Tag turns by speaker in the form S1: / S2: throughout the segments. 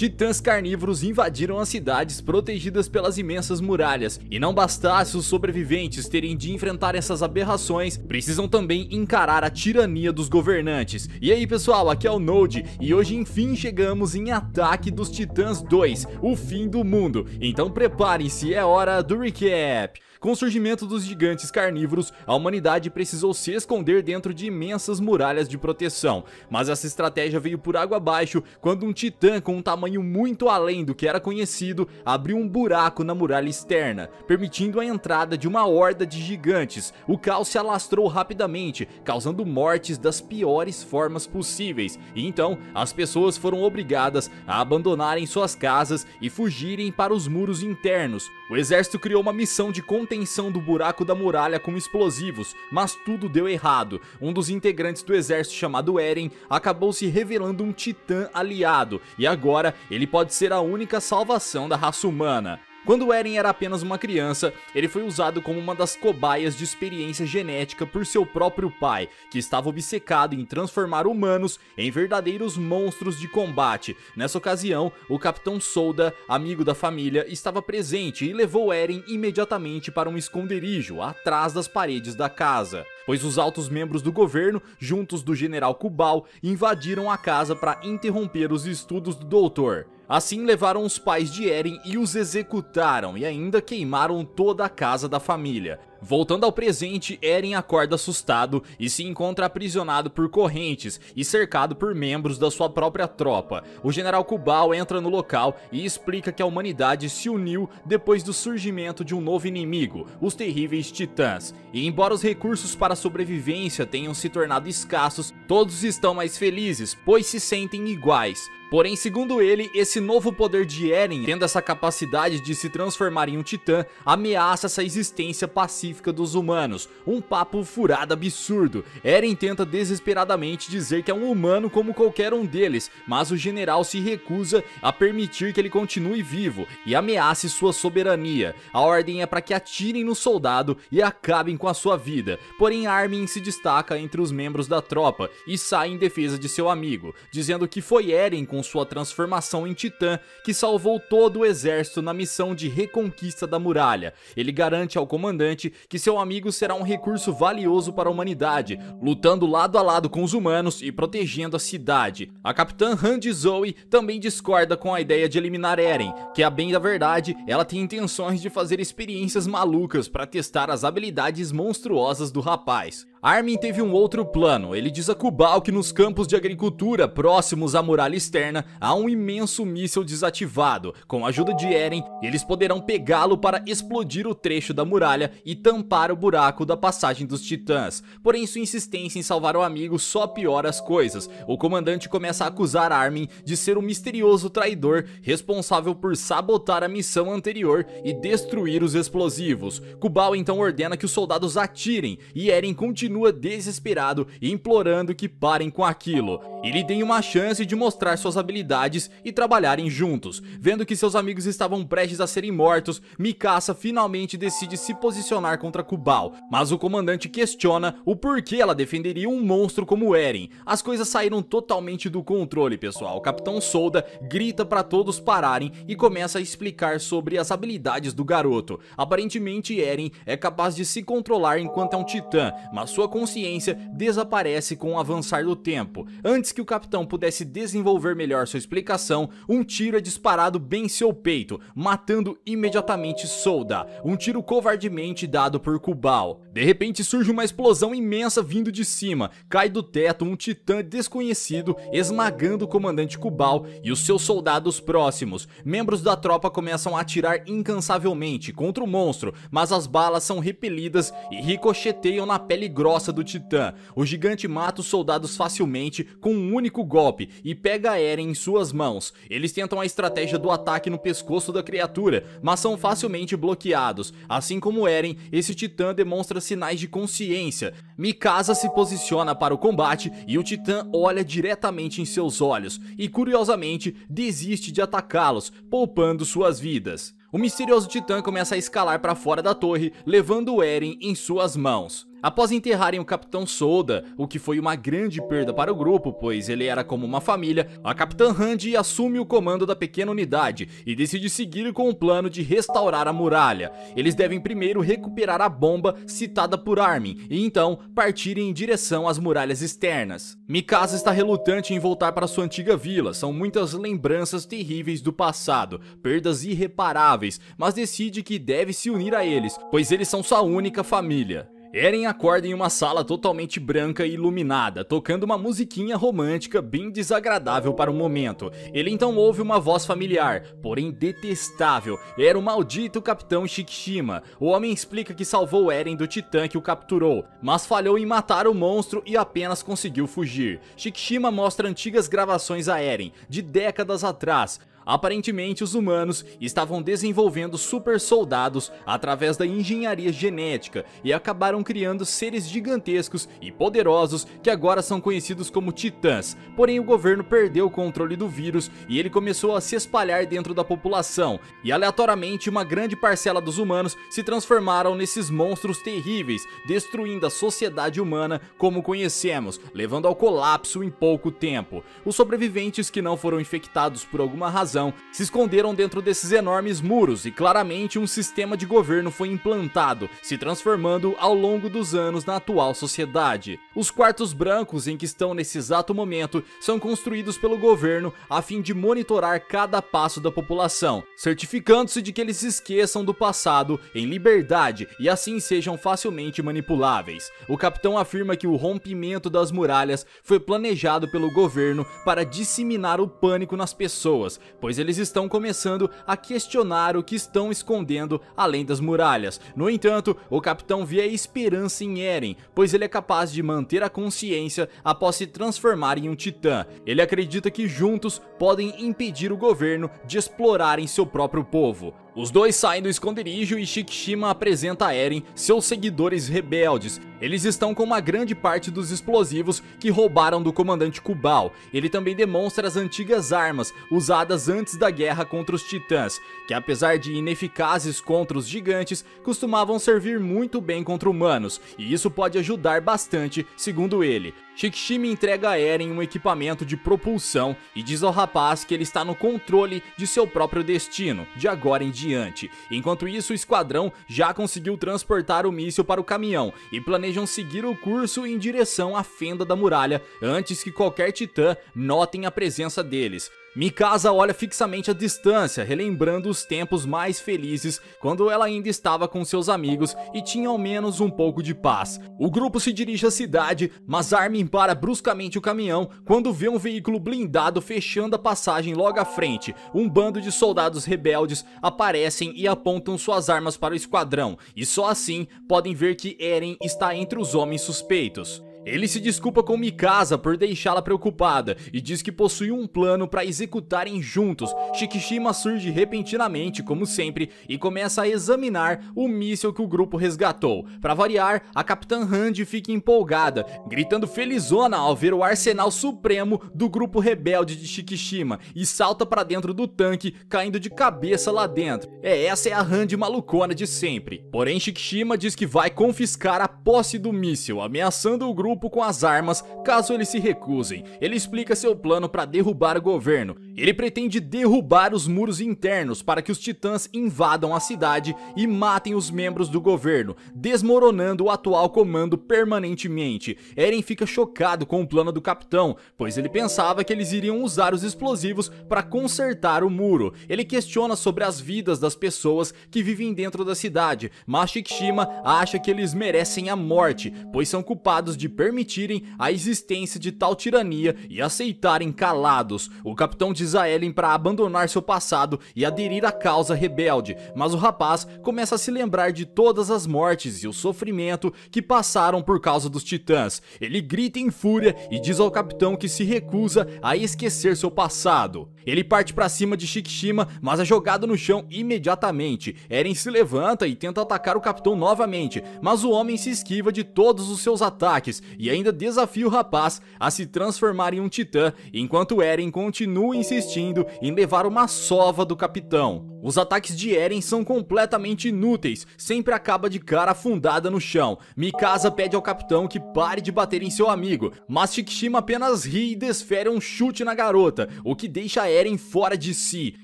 S1: titãs carnívoros invadiram as cidades protegidas pelas imensas muralhas, e não bastasse os sobreviventes terem de enfrentar essas aberrações, precisam também encarar a tirania dos governantes. E aí pessoal, aqui é o Node, e hoje enfim chegamos em Ataque dos Titãs 2, o fim do mundo. Então preparem-se, é hora do recap. Com o surgimento dos gigantes carnívoros, a humanidade precisou se esconder dentro de imensas muralhas de proteção, mas essa estratégia veio por água abaixo quando um titã com um tamanho muito além do que era conhecido abriu um buraco na muralha externa, permitindo a entrada de uma horda de gigantes. O caos se alastrou rapidamente, causando mortes das piores formas possíveis, e então as pessoas foram obrigadas a abandonarem suas casas e fugirem para os muros internos. O exército criou uma missão de contenção do buraco da muralha com explosivos, mas tudo deu errado. Um dos integrantes do exército chamado Eren acabou se revelando um titã aliado, e agora ele pode ser a única salvação da raça humana. Quando Eren era apenas uma criança, ele foi usado como uma das cobaias de experiência genética por seu próprio pai, que estava obcecado em transformar humanos em verdadeiros monstros de combate. Nessa ocasião, o Capitão Solda, amigo da família, estava presente e levou Eren imediatamente para um esconderijo atrás das paredes da casa pois os altos membros do governo, juntos do general Kubal, invadiram a casa para interromper os estudos do doutor. Assim levaram os pais de Eren e os executaram e ainda queimaram toda a casa da família. Voltando ao presente, Eren acorda assustado e se encontra aprisionado por correntes e cercado por membros da sua própria tropa. O general Kubal entra no local e explica que a humanidade se uniu depois do surgimento de um novo inimigo, os terríveis titãs. E embora os recursos para a sobrevivência tenham se tornado escassos, todos estão mais felizes, pois se sentem iguais. Porém, segundo ele, esse novo poder de Eren, tendo essa capacidade de se transformar em um titã, ameaça essa existência pacífica dos humanos. Um papo furado absurdo. Eren tenta desesperadamente dizer que é um humano como qualquer um deles, mas o general se recusa a permitir que ele continue vivo e ameace sua soberania. A ordem é para que atirem no soldado e acabem com a sua vida. Porém, Armin se destaca entre os membros da tropa e sai em defesa de seu amigo, dizendo que foi Eren com com sua transformação em titã que salvou todo o exército na missão de reconquista da muralha. Ele garante ao comandante que seu amigo será um recurso valioso para a humanidade, lutando lado a lado com os humanos e protegendo a cidade. A capitã Handy Zoe também discorda com a ideia de eliminar Eren, que a bem da verdade, ela tem intenções de fazer experiências malucas para testar as habilidades monstruosas do rapaz. Armin teve um outro plano, ele diz a Kubal que nos campos de agricultura próximos à muralha externa há um imenso míssil desativado. Com a ajuda de Eren, eles poderão pegá-lo para explodir o trecho da muralha e tampar o buraco da passagem dos titãs. Porém sua insistência em salvar o amigo só piora as coisas. O comandante começa a acusar Armin de ser o um misterioso traidor responsável por sabotar a missão anterior e destruir os explosivos. Kubal então ordena que os soldados atirem e Eren continua continua desesperado e implorando que parem com aquilo e lhe deem uma chance de mostrar suas habilidades e trabalharem juntos. Vendo que seus amigos estavam prestes a serem mortos, Mikasa finalmente decide se posicionar contra Kubal, mas o comandante questiona o porquê ela defenderia um monstro como Eren. As coisas saíram totalmente do controle, pessoal. O Capitão Solda grita para todos pararem e começa a explicar sobre as habilidades do garoto. Aparentemente, Eren é capaz de se controlar enquanto é um titã, mas sua consciência desaparece com o avançar do tempo. Antes que o capitão pudesse desenvolver melhor sua explicação, um tiro é disparado bem em seu peito, matando imediatamente Solda, um tiro covardemente dado por Kubal. De repente surge uma explosão imensa vindo de cima, cai do teto um titã desconhecido esmagando o comandante Kubal e os seus soldados próximos. Membros da tropa começam a atirar incansavelmente contra o monstro, mas as balas são repelidas e ricocheteiam na pele grossa grossa do titã. O gigante mata os soldados facilmente com um único golpe e pega Eren em suas mãos. Eles tentam a estratégia do ataque no pescoço da criatura, mas são facilmente bloqueados. Assim como Eren, esse titã demonstra sinais de consciência. Mikasa se posiciona para o combate e o titã olha diretamente em seus olhos e curiosamente desiste de atacá-los, poupando suas vidas. O misterioso titã começa a escalar para fora da torre, levando Eren em suas mãos. Após enterrarem o Capitão Solda, o que foi uma grande perda para o grupo, pois ele era como uma família, a Capitã Handy assume o comando da pequena unidade e decide seguir com o plano de restaurar a muralha. Eles devem primeiro recuperar a bomba citada por Armin e então partirem em direção às muralhas externas. Mikasa está relutante em voltar para sua antiga vila, são muitas lembranças terríveis do passado, perdas irreparáveis, mas decide que deve se unir a eles, pois eles são sua única família. Eren acorda em uma sala totalmente branca e iluminada, tocando uma musiquinha romântica bem desagradável para o momento. Ele então ouve uma voz familiar, porém detestável. Era o maldito Capitão Shikishima. O homem explica que salvou Eren do titã que o capturou, mas falhou em matar o monstro e apenas conseguiu fugir. Shikishima mostra antigas gravações a Eren, de décadas atrás, Aparentemente, os humanos estavam desenvolvendo super soldados através da engenharia genética e acabaram criando seres gigantescos e poderosos que agora são conhecidos como titãs. Porém, o governo perdeu o controle do vírus e ele começou a se espalhar dentro da população, e aleatoriamente uma grande parcela dos humanos se transformaram nesses monstros terríveis, destruindo a sociedade humana como conhecemos, levando ao colapso em pouco tempo. Os sobreviventes que não foram infectados por alguma razão se esconderam dentro desses enormes muros e claramente um sistema de governo foi implantado, se transformando ao longo dos anos na atual sociedade. Os quartos brancos em que estão nesse exato momento são construídos pelo governo a fim de monitorar cada passo da população, certificando-se de que eles esqueçam do passado em liberdade e assim sejam facilmente manipuláveis. O capitão afirma que o rompimento das muralhas foi planejado pelo governo para disseminar o pânico nas pessoas, pois eles estão começando a questionar o que estão escondendo além das muralhas. No entanto, o capitão vê a esperança em Eren, pois ele é capaz de manter a consciência após se transformar em um titã. Ele acredita que juntos podem impedir o governo de explorarem seu próprio povo. Os dois saem do esconderijo e Shikishima apresenta a Eren seus seguidores rebeldes. Eles estão com uma grande parte dos explosivos que roubaram do comandante Kubal. Ele também demonstra as antigas armas usadas antes da guerra contra os titãs, que apesar de ineficazes contra os gigantes, costumavam servir muito bem contra humanos, e isso pode ajudar bastante, segundo ele. Shikishima entrega a Eren um equipamento de propulsão e diz ao rapaz que ele está no controle de seu próprio destino, de agora em diante. Enquanto isso, o esquadrão já conseguiu transportar o míssil para o caminhão e planejam seguir o curso em direção à fenda da muralha antes que qualquer titã notem a presença deles. Mikasa olha fixamente à distância, relembrando os tempos mais felizes quando ela ainda estava com seus amigos e tinha ao menos um pouco de paz. O grupo se dirige à cidade, mas Armin para bruscamente o caminhão quando vê um veículo blindado fechando a passagem logo à frente. Um bando de soldados rebeldes aparecem e apontam suas armas para o esquadrão, e só assim podem ver que Eren está entre os homens suspeitos. Ele se desculpa com Mikasa por deixá-la preocupada e diz que possui um plano para executarem juntos. Shikishima surge repentinamente, como sempre, e começa a examinar o míssil que o grupo resgatou. Para variar, a Capitã Handy fica empolgada, gritando felizona ao ver o arsenal supremo do grupo rebelde de Shikishima e salta para dentro do tanque, caindo de cabeça lá dentro. É, essa é a Handy malucona de sempre. Porém, Shikishima diz que vai confiscar a posse do míssil, ameaçando o grupo grupo com as armas caso eles se recusem. Ele explica seu plano para derrubar o governo. Ele pretende derrubar os muros internos para que os titãs invadam a cidade e matem os membros do governo, desmoronando o atual comando permanentemente. Eren fica chocado com o plano do capitão, pois ele pensava que eles iriam usar os explosivos para consertar o muro. Ele questiona sobre as vidas das pessoas que vivem dentro da cidade, mas Shikishima acha que eles merecem a morte, pois são culpados de permitirem a existência de tal tirania e aceitarem calados. O capitão diz a Ellen para abandonar seu passado e aderir à causa rebelde, mas o rapaz começa a se lembrar de todas as mortes e o sofrimento que passaram por causa dos titãs. Ele grita em fúria e diz ao capitão que se recusa a esquecer seu passado. Ele parte para cima de Shikishima, mas é jogado no chão imediatamente. Eren se levanta e tenta atacar o capitão novamente, mas o homem se esquiva de todos os seus ataques e ainda desafia o rapaz a se transformar em um titã, enquanto Eren continua insistindo em levar uma sova do capitão. Os ataques de Eren são completamente inúteis, sempre acaba de cara afundada no chão. Mikasa pede ao capitão que pare de bater em seu amigo, mas Shikishima apenas ri e desfere um chute na garota, o que deixa Eren fora de si,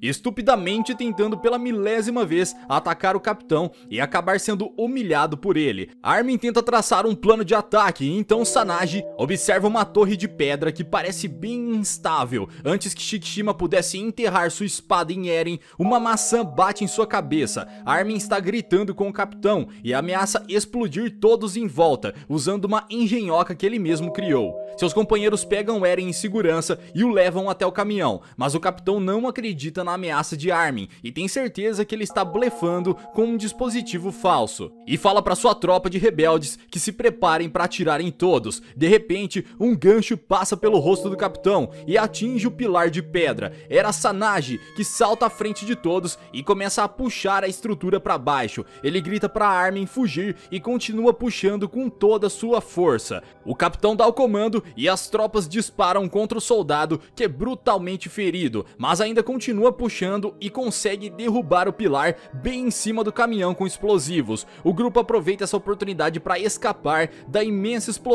S1: estupidamente tentando pela milésima vez atacar o capitão e acabar sendo humilhado por ele. Armin tenta traçar um plano de ataque então Sanagi observa uma torre de pedra que parece bem instável. Antes que Shikishima pudesse enterrar sua espada em Eren, uma maçã bate em sua cabeça. Armin está gritando com o capitão e ameaça explodir todos em volta, usando uma engenhoca que ele mesmo criou. Seus companheiros pegam Eren em segurança e o levam até o caminhão, mas o capitão não acredita na ameaça de Armin e tem certeza que ele está blefando com um dispositivo falso. E fala para sua tropa de rebeldes que se preparem para atirar em todos. De repente, um gancho passa pelo rosto do capitão e atinge o pilar de pedra. Era Sanagi que salta à frente de todos e começa a puxar a estrutura para baixo. Ele grita para Armin fugir e continua puxando com toda a sua força. O capitão dá o comando e as tropas disparam contra o soldado que é brutalmente ferido, mas ainda continua puxando e consegue derrubar o pilar bem em cima do caminhão com explosivos. O grupo aproveita essa oportunidade para escapar da imensa explosão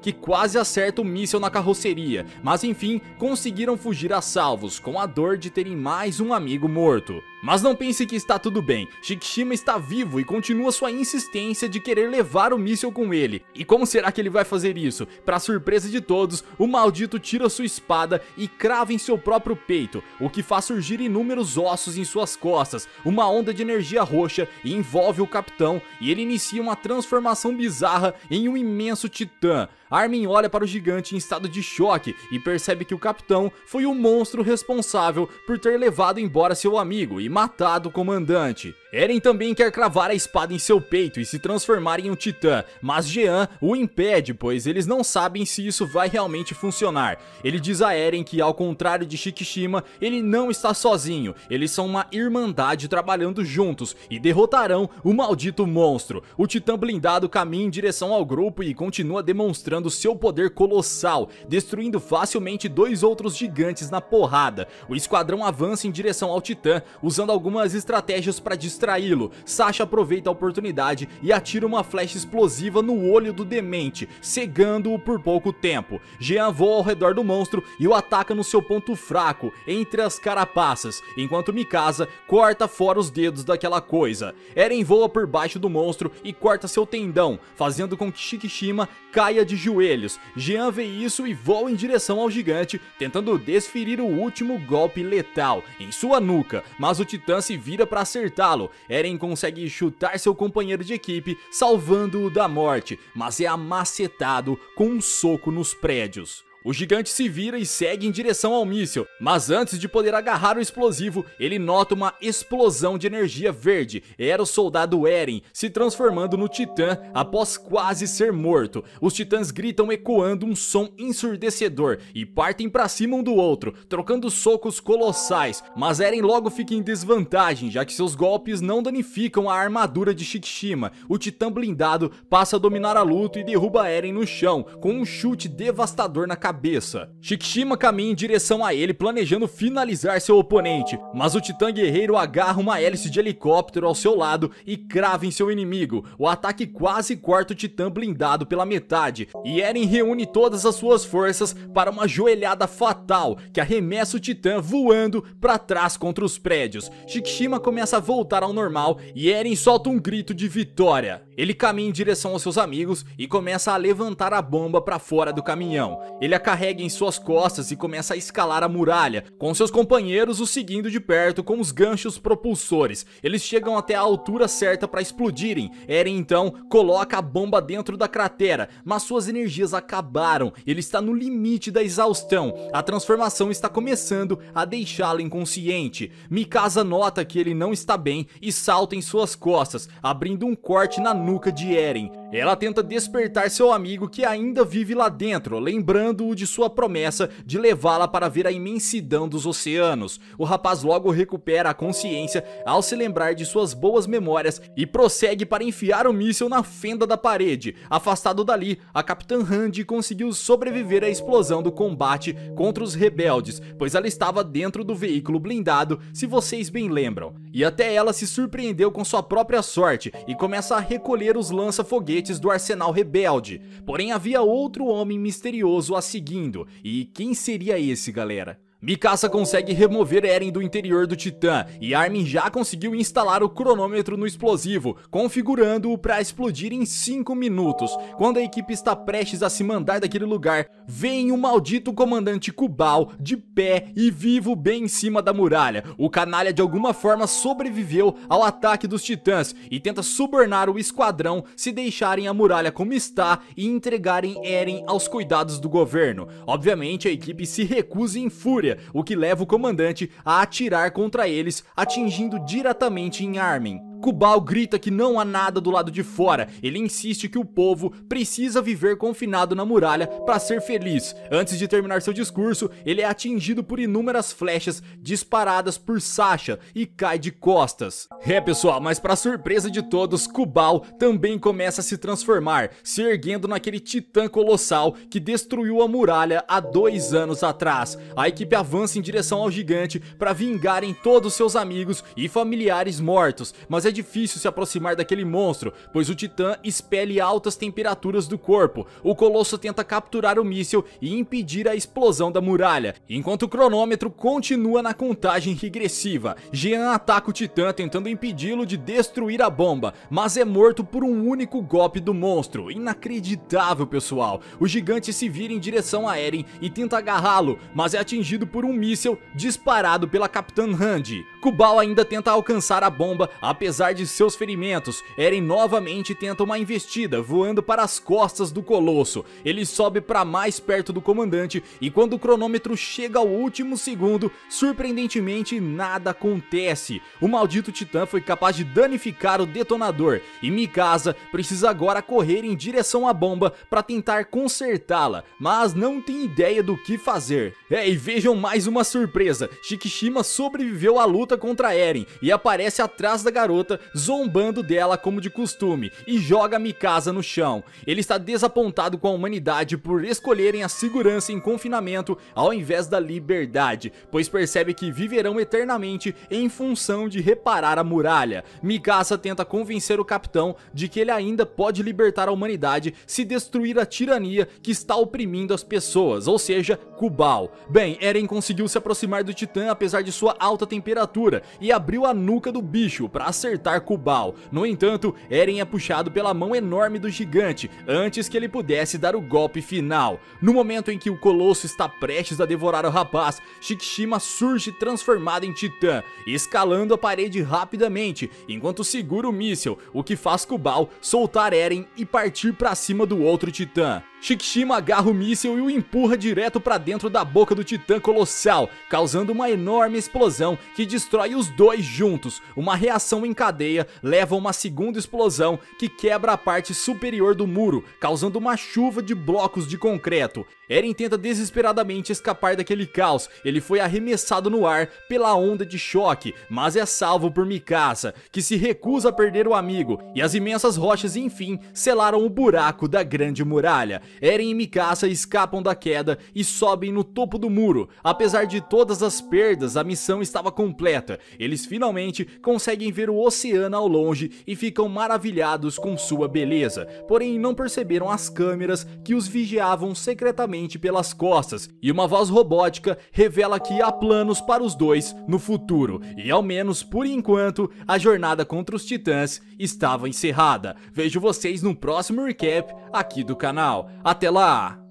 S1: que quase acerta o míssil na carroceria, mas enfim conseguiram fugir a salvos, com a dor de terem mais um amigo morto. Mas não pense que está tudo bem, Shikishima está vivo e continua sua insistência de querer levar o míssil com ele. E como será que ele vai fazer isso? Para surpresa de todos, o maldito tira sua espada e crava em seu próprio peito, o que faz surgir inúmeros ossos em suas costas, uma onda de energia roxa envolve o capitão e ele inicia uma transformação bizarra em um imenso titã. Armin olha para o gigante em estado de choque e percebe que o capitão foi o monstro responsável por ter levado embora seu amigo e matado o comandante. Eren também quer cravar a espada em seu peito e se transformar em um titã, mas Jean o impede, pois eles não sabem se isso vai realmente funcionar. Ele diz a Eren que, ao contrário de Shikishima, ele não está sozinho, eles são uma irmandade trabalhando juntos e derrotarão o maldito monstro. O titã blindado caminha em direção ao grupo e continua demonstrando seu poder colossal, destruindo facilmente dois outros gigantes na porrada. O esquadrão avança em direção ao titã, usando algumas estratégias para distraí-lo, Sasha aproveita a oportunidade e atira uma flecha explosiva no olho do demente, cegando-o por pouco tempo. Jean voa ao redor do monstro e o ataca no seu ponto fraco, entre as carapaças, enquanto Mikasa corta fora os dedos daquela coisa. Eren voa por baixo do monstro e corta seu tendão, fazendo com que Shikishima caia de joelhos. Jean vê isso e voa em direção ao gigante, tentando desferir o último golpe letal em sua nuca, mas o titã se vira para acertá-lo. Eren consegue chutar seu companheiro de equipe, salvando-o da morte, mas é amacetado com um soco nos prédios. O gigante se vira e segue em direção ao míssil, mas antes de poder agarrar o explosivo, ele nota uma explosão de energia verde. Era o soldado Eren se transformando no titã após quase ser morto. Os titãs gritam ecoando um som ensurdecedor e partem para cima um do outro, trocando socos colossais, mas Eren logo fica em desvantagem, já que seus golpes não danificam a armadura de Shikishima. O titã blindado passa a dominar a luta e derruba Eren no chão, com um chute devastador na cabeça cabeça. Shikishima caminha em direção a ele planejando finalizar seu oponente, mas o titã guerreiro agarra uma hélice de helicóptero ao seu lado e crava em seu inimigo. O ataque quase corta o titã blindado pela metade, e Eren reúne todas as suas forças para uma joelhada fatal que arremessa o titã voando para trás contra os prédios. Shikishima começa a voltar ao normal e Eren solta um grito de vitória. Ele caminha em direção aos seus amigos e começa a levantar a bomba para fora do caminhão. Ele a carrega em suas costas e começa a escalar a muralha, com seus companheiros o seguindo de perto com os ganchos propulsores. Eles chegam até a altura certa para explodirem. Eren então coloca a bomba dentro da cratera, mas suas energias acabaram. Ele está no limite da exaustão. A transformação está começando a deixá-lo inconsciente. Mikasa nota que ele não está bem e salta em suas costas, abrindo um corte na nuca de Eren. Ela tenta despertar seu amigo que ainda vive lá dentro, lembrando virtude sua promessa de levá-la para ver a imensidão dos oceanos. O rapaz logo recupera a consciência ao se lembrar de suas boas memórias e prossegue para enfiar o míssil na fenda da parede. Afastado dali, a Capitã Randy conseguiu sobreviver à explosão do combate contra os rebeldes, pois ela estava dentro do veículo blindado, se vocês bem lembram. E até ela se surpreendeu com sua própria sorte e começa a recolher os lança-foguetes do arsenal rebelde. Porém havia outro homem misterioso a seguindo, e quem seria esse galera? Mikasa consegue remover Eren do interior do Titã e Armin já conseguiu instalar o cronômetro no explosivo, configurando-o para explodir em 5 minutos. Quando a equipe está prestes a se mandar daquele lugar, vem o maldito comandante Kubal de pé e vivo bem em cima da muralha. O canalha de alguma forma sobreviveu ao ataque dos titãs e tenta subornar o esquadrão se deixarem a muralha como está e entregarem Eren aos cuidados do governo. Obviamente a equipe se recusa em fúria o que leva o comandante a atirar contra eles, atingindo diretamente em Armin. Kubal grita que não há nada do lado de fora. Ele insiste que o povo precisa viver confinado na muralha para ser feliz. Antes de terminar seu discurso, ele é atingido por inúmeras flechas disparadas por Sasha e cai de costas. É pessoal, mas para surpresa de todos, Kubal também começa a se transformar, se erguendo naquele titã colossal que destruiu a muralha há dois anos atrás. A equipe avança em direção ao gigante para vingarem todos seus amigos e familiares mortos, mas é difícil se aproximar daquele monstro, pois o titã expele altas temperaturas do corpo. O colosso tenta capturar o míssil e impedir a explosão da muralha, enquanto o cronômetro continua na contagem regressiva. Jean ataca o titã tentando impedi-lo de destruir a bomba, mas é morto por um único golpe do monstro. Inacreditável, pessoal. O gigante se vira em direção a Eren e tenta agarrá-lo, mas é atingido por um míssil disparado pela Capitã Randy. Kubal ainda tenta alcançar a bomba, apesar de seus ferimentos. Eren novamente tenta uma investida, voando para as costas do Colosso. Ele sobe para mais perto do comandante e quando o cronômetro chega ao último segundo, surpreendentemente nada acontece. O maldito titã foi capaz de danificar o detonador e Mikasa precisa agora correr em direção à bomba para tentar consertá-la, mas não tem ideia do que fazer. É, e vejam mais uma surpresa, Shikishima sobreviveu à luta contra Eren e aparece atrás da garota, zombando dela como de costume, e joga Mikasa no chão. Ele está desapontado com a humanidade por escolherem a segurança em confinamento ao invés da liberdade, pois percebe que viverão eternamente em função de reparar a muralha. Mikasa tenta convencer o capitão de que ele ainda pode libertar a humanidade se destruir a tirania que está oprimindo as pessoas, ou seja, Kubal. Bem, Eren conseguiu se aproximar do Titã apesar de sua alta temperatura e abriu a nuca do bicho para acertar Kubal. No entanto, Eren é puxado pela mão enorme do gigante antes que ele pudesse dar o golpe final. No momento em que o colosso está prestes a devorar o rapaz, Shikishima surge transformado em titã, escalando a parede rapidamente enquanto segura o míssil, o que faz Kubal soltar Eren e partir para cima do outro titã. Shikishima agarra o míssil e o empurra direto para dentro da boca do titã colossal, causando uma enorme explosão que destrói os dois juntos. Uma reação em cadeia leva a uma segunda explosão que quebra a parte superior do muro, causando uma chuva de blocos de concreto. Eren tenta desesperadamente escapar daquele caos, ele foi arremessado no ar pela onda de choque, mas é salvo por Mikasa, que se recusa a perder o amigo, e as imensas rochas enfim selaram o buraco da grande muralha. Eren e Mikasa escapam da queda e sobem no topo do muro. Apesar de todas as perdas, a missão estava completa. Eles finalmente conseguem ver o oceano ao longe e ficam maravilhados com sua beleza. Porém, não perceberam as câmeras que os vigiavam secretamente pelas costas. E uma voz robótica revela que há planos para os dois no futuro. E ao menos por enquanto, a jornada contra os titãs estava encerrada. Vejo vocês no próximo recap aqui do canal. Até lá!